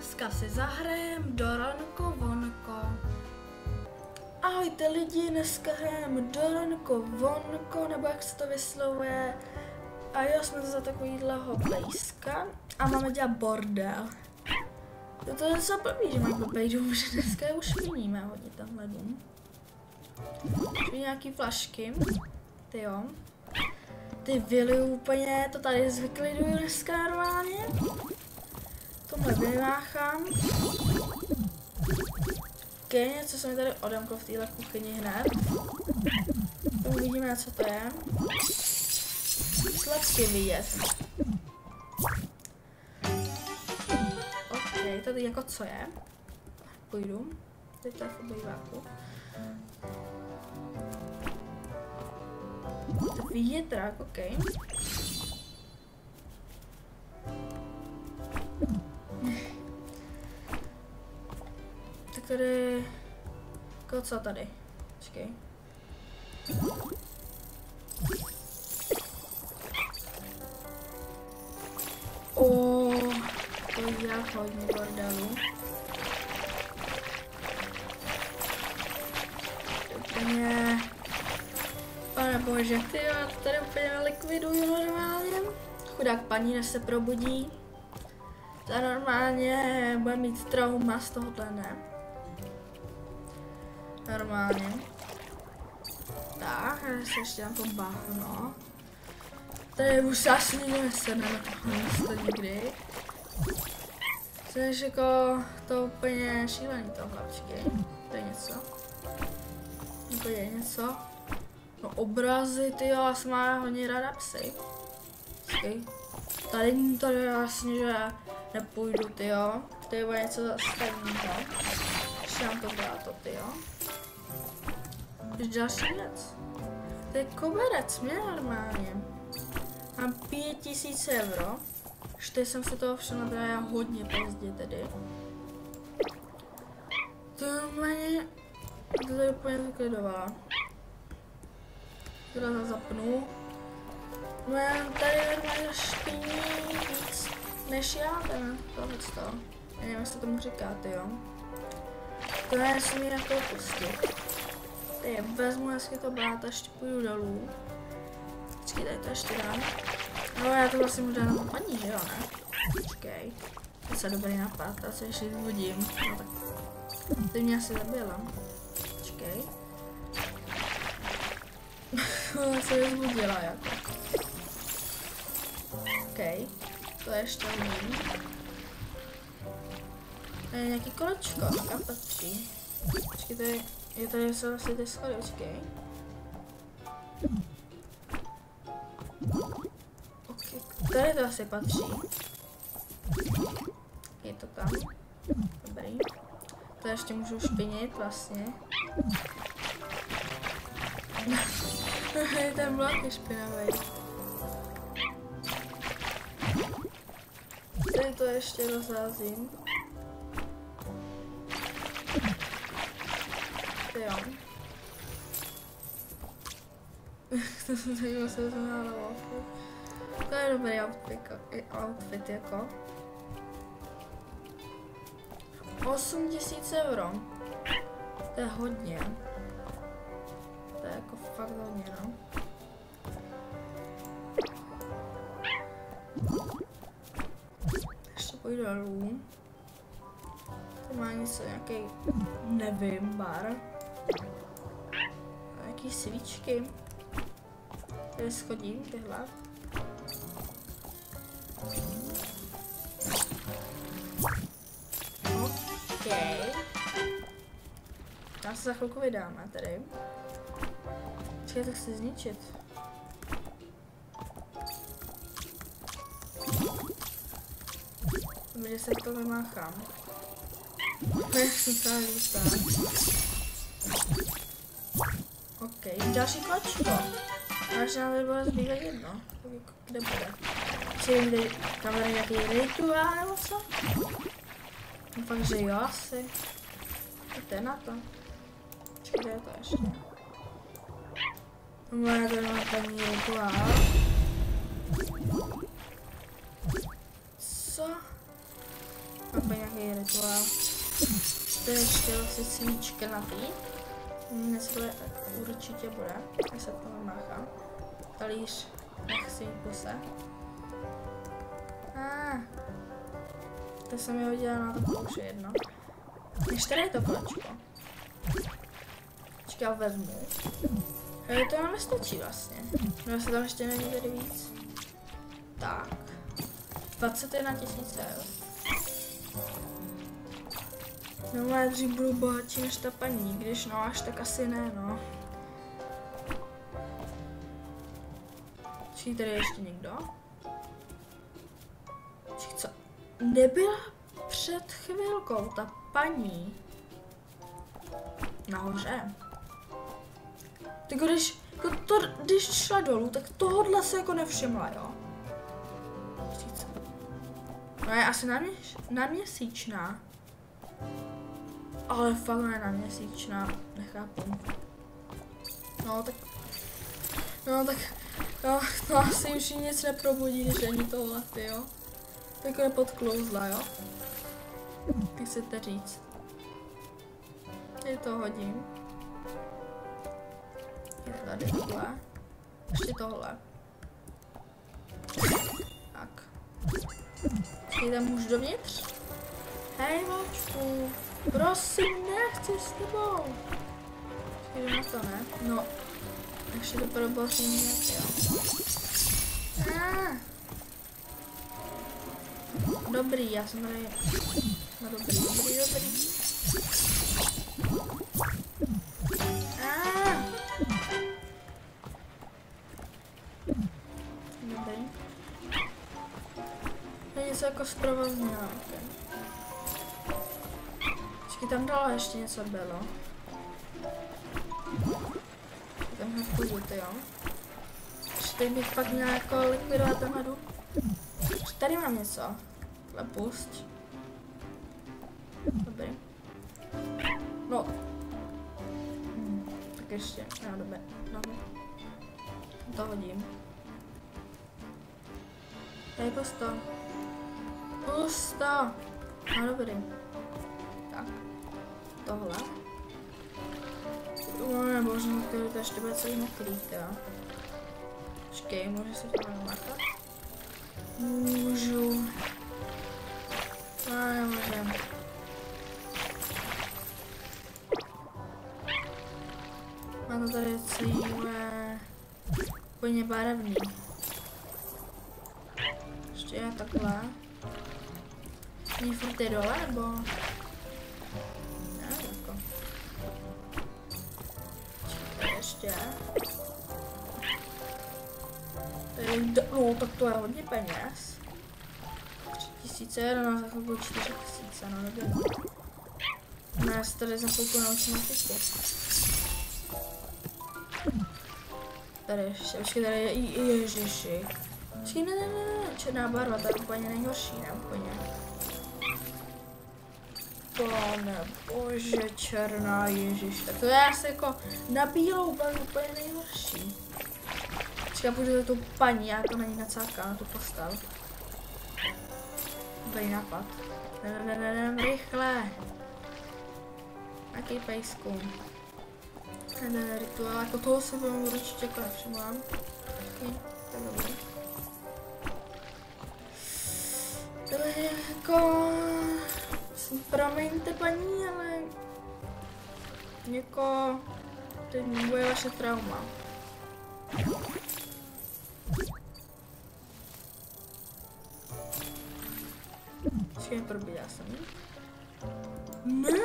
dneska si zahrajem Doronko Vonko. Ahojte lidi, dneska hrajeme Doronko Vonko, nebo jak se to vyslovuje. A jo, jsme za takovýhleho blízka a máme dělat bordel. To, to je něco blbý, že mám blbý dům, že dneska je už vyníme hodně tenhle dům. Už nějaký flašky. Ty jo. Ty vily úplně, to tady zvykliduju dneska normálně. Tohle vymáchám. Ok, něco se mi tady odemklo v téhle kuchyni hned. To uvidíme, co to je. Sladky vidět. Ok, tady jako co je? Půjdu. Teď to je v obýváku. Větrák, ok. Tady... Jako co tady? Počkej. O, je hodně bordelu. Úplně... Pane bože, ty jo, tady úplně likviduju normálně. Chudák paní, než se probudí. To normálně bude mít trauma z tohohle, ne? Normálně. Tak, já se ještě na to báhnu. Tady už se asi nikdo nesedne na tohle místo nikdy. Což jako to úplně šílený tohle, počkej. To je něco. To je něco. No obrazy, ty jo, já jsem má hodně ráda psy. Počkej. Tady to je vlastně, že nepůjdu, ty jo. To je něco stejného. Ještě nám to dá to, ty jo. Ještě další věc. To je koberec, mě normálně. Mám pět tisíc euro. Ještě jsem se toho všel nabrala hodně pozdě tedy. To je normálně... To tady úplně zaklidovala. Teda zapnu. Mám tady normálně špiní víc než já, ten tohle to. Já nevím, jestli tomu říkáte, jo. To je si mi jako pustit. Tady vezmu hezky to bláta, ještě půjdu dolů. Počkej, tady to ještě dám. No já to vlastně můžu dát na paní, že jo, ne? Počkej. To se dobrý nápad, já se ještě zvodím. No tak. Ty mě asi zabila. Počkej. Já se vzbudila jako. OK. To je ještě není. To je nějaký kolečko, kam patří. Počkej, tady, je tady jsou asi ty schody, počkej. Okay. Tady to asi patří. Je to tam. Dobrý. To ještě můžu špinit vlastně. Ten blok je špinavý. Tady to ještě rozházím. Jo. to jsem tady musel na To je dobrý outfit, outfit jako. 8000 euro. To je hodně. To je jako fakt hodně, no. Ještě půjdu dolů. To má něco, nějaký, nevím, bar. Nějaký svíčky. Tady schodím tyhle. OK. Já se za chvilku vydáme tady. Počkej, to chci zničit. Dobře, se to vymáchám. Jak jsem celá zůstala. OK, další kočko. Až nám by bylo zbývat jedno. Kde bude? Kde, tam bude nějaký rituál nebo co? No fakt, že jo asi. Je na to. Kde je to ještě? Moje to má paní rituál. Co? Mám nějaký rituál. To je ještě vlastně svíčka na Dnes bude, určitě bude, když se to namáchá. Talíř, nech si puse. Ah. To jsem mi hodila na to už jedno. Když tady je to kolečko. Počkej, já vezmu. Ale to nám nestačí vlastně. No se tam ještě není tady víc. Tak. 21 tisíc eur. No má dřív budu bohatší než ta paní, když no až tak asi ne, no. Či tady ještě někdo? Či co? Nebyla před chvilkou ta paní nahoře. Ty když, jako to, když šla dolů, tak tohodle se jako nevšimla, jo. No je asi na, měs, na měsíčná. Ale fakt ne na měsíčná, nechápu. No tak, no tak, no, to asi už nic neprobudí, když ani tohle, ty jo. Tak je podklouzla, jo. Jak chcete říct. Je to hodím. Je tady tohle. Ještě tohle. Tak. Jdem už dovnitř? Hej, vočku. Prosím, nechci s tebou. Jde na to, ne? No. Ještě to probořím nějak, jo. Ah. Dobrý, já jsem tady... No dobrý, dobrý, dobrý. Ah. Dobrý. To je něco jako zprovoznila. Počkej, tam dole ještě něco bylo. Tenhle vchod, jo. Ještě bych fakt měla jako likvidovat tenhle dům. Tady mám něco. Lepust. Dobrý. No. Hmm, tak ještě. No, dobré. No. To hodím. Tady pusto. Pusto. No, dobrý. Tohle. No, nebožno, to ještě bude celý mokrý, jo. Počkej, může se to namákat? Můžu. A nemůžem. Mám to tady celé úplně barevný. Ještě je takhle. Není furt je dole, nebo? Ještě. Tady, no, tak to je hodně peněz. 3000, no za chvilku 4000, no dobře. No já se tady za chvilku naučím fyziku. Tady ještě, počkej, tady je, ježiši. Počkej, ne, ne, ne, černá barva, to je úplně nejhorší, ne, úplně. Pane bože, černá ježiš, tak to je asi jako na bílou barvu úplně nejhorší. Počkej, půjdu za tu paní, já to není nacáká na tu postel. Dobrý nápad. Ne, ne, ne, ne, rychle. Jaký pejsku. Ne, rituál, jako toho se vám určitě jako nevšimlám. Okay, tak dobrý. To je jako... Promiňte paní, ale... Jako... To bude vaše trauma. Počkej, probíjá jsem. Ne?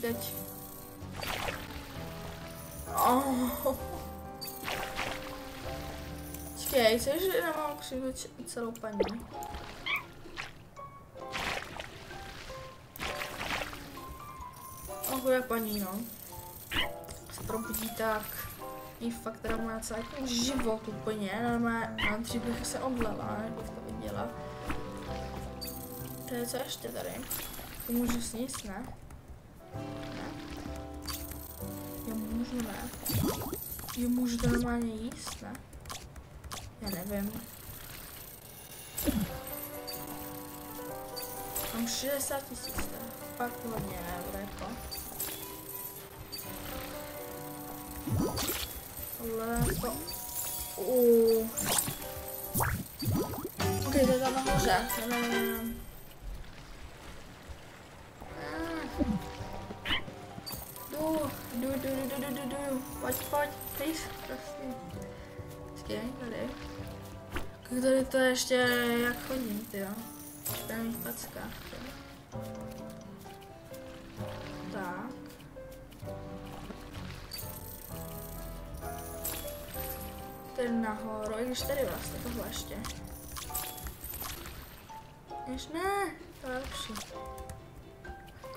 Teď. Oh. Počkej, chceš, že nemám křivdu celou paní? Bude paní, no. Se probudí tak. Jí fakt teda má celý život úplně, normálně, na dřív bych se omlela, bych to viděla. To je co ještě tady? To můžu sníst, ne? Já můžu ne. Já můžu to normálně jíst, ne? Já nevím. Mám 60 tisíc, je fakt hodně eur, jako. Ale to... Uh. Ok, to tam nahoře. Pojď, pojď, please, prosím. Tady. Tady to ještě, jak chodím, ty jo. V mých packách, ty. Tady nahoru, i když tady vlastně tohle ještě. Jež ne, to je lepší.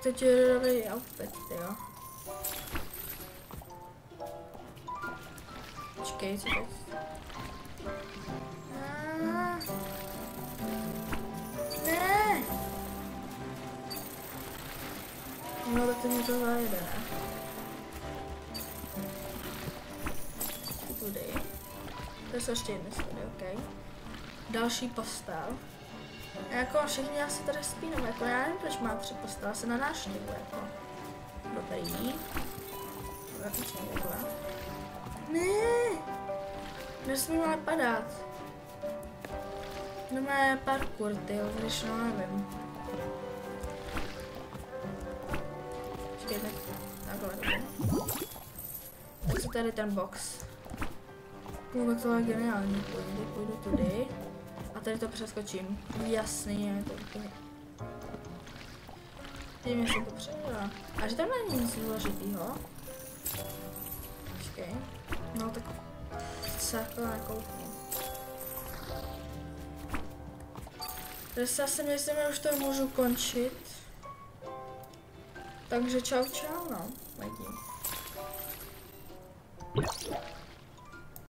Teď je dobrý outfit, jo. Počkej, co teď? Ah. Ne! No, tak to mě to zajede, ne? To jsou ještě jedny schody, ok. Další postel. A jako všichni asi tady spí, nebo jako já nevím, proč má tři postel, asi na návštěvu, jako. Dobrý. Ne! Nesmím ale padat. No má parkour, ty když no nevím. Tak takhle. Tak si tady ten box. To je geniální, půjdu, půjdu tudy. A tady to přeskočím. Jasný, je to úplně... Tím, jestli to přejela. A že tam není nic důležitýho. Počkej. No tak se jako nakoupím. Takže se asi myslím, že už to můžu končit. Takže čau čau no.